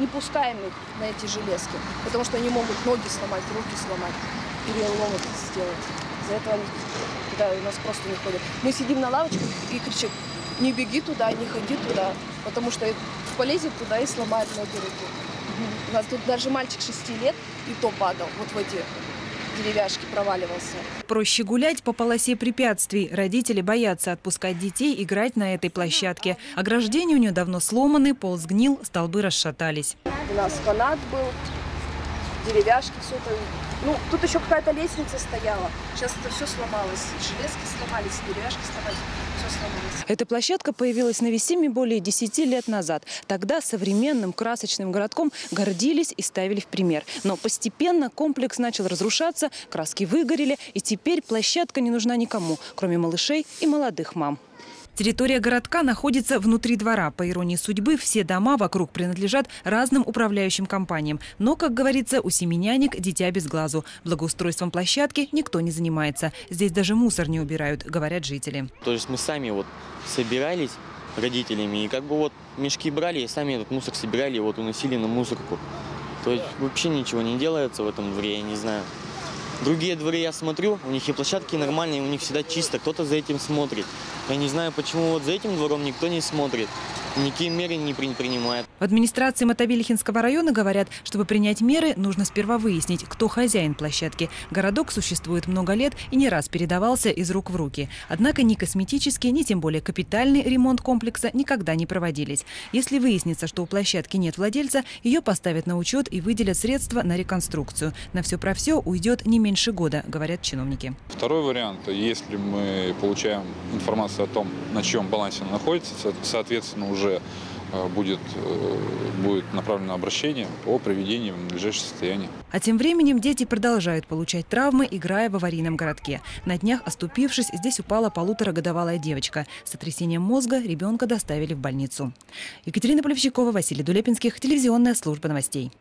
не пускаем их на эти железки, потому что они могут ноги сломать, руки сломать, переломы сделать. Из-за этого они туда у нас просто не ходят. Мы сидим на лавочке и кричим, не беги туда, не ходи туда, потому что полезет туда и сломает ноги руки. У нас тут даже мальчик 6 лет и то падал вот в эти деревяшки проваливался. Проще гулять по полосе препятствий. Родители боятся отпускать детей играть на этой площадке. Ограждения у нее давно сломаны, пол сгнил, столбы расшатались. У нас фанат был, деревяшки, все это. Ну, тут еще какая-то лестница стояла. Сейчас это все сломалось. Железки сломались, деревяшки сломались, все сломалось. Эта площадка появилась на Весиме более 10 лет назад. Тогда современным красочным городком гордились и ставили в пример. Но постепенно комплекс начал разрушаться, краски выгорели, и теперь площадка не нужна никому, кроме малышей и молодых мам. Территория городка находится внутри двора. По иронии судьбы, все дома вокруг принадлежат разным управляющим компаниям. Но, как говорится, у семенянек дитя без глазу. Благоустройством площадки никто не занимается. Здесь даже мусор не убирают, говорят жители. То есть мы сами вот собирались родителями и как бы вот мешки брали и сами этот мусор собирали и вот уносили на мусорку. То есть вообще ничего не делается в этом дворе, я не знаю. Другие дворы я смотрю, у них и площадки нормальные, у них всегда чисто, кто-то за этим смотрит. Я не знаю, почему вот за этим двором никто не смотрит, никакие меры не принимает. В администрации Мотовилихинского района говорят, чтобы принять меры, нужно сперва выяснить, кто хозяин площадки. Городок существует много лет и не раз передавался из рук в руки. Однако ни косметический, ни тем более капитальный ремонт комплекса никогда не проводились. Если выяснится, что у площадки нет владельца, ее поставят на учет и выделят средства на реконструкцию. На все про все уйдет не меньше года, говорят чиновники. Второй вариант, если мы получаем информацию о том, на чем балансе она находится, соответственно, уже э, будет, э, будет направлено обращение о приведении в надлежащее состояние. А тем временем дети продолжают получать травмы, играя в аварийном городке. На днях, оступившись, здесь упала полуторагодовалая девочка. С сотрясением мозга ребенка доставили в больницу. Екатерина Полевщикова, Василий Дулепинских, телевизионная служба новостей.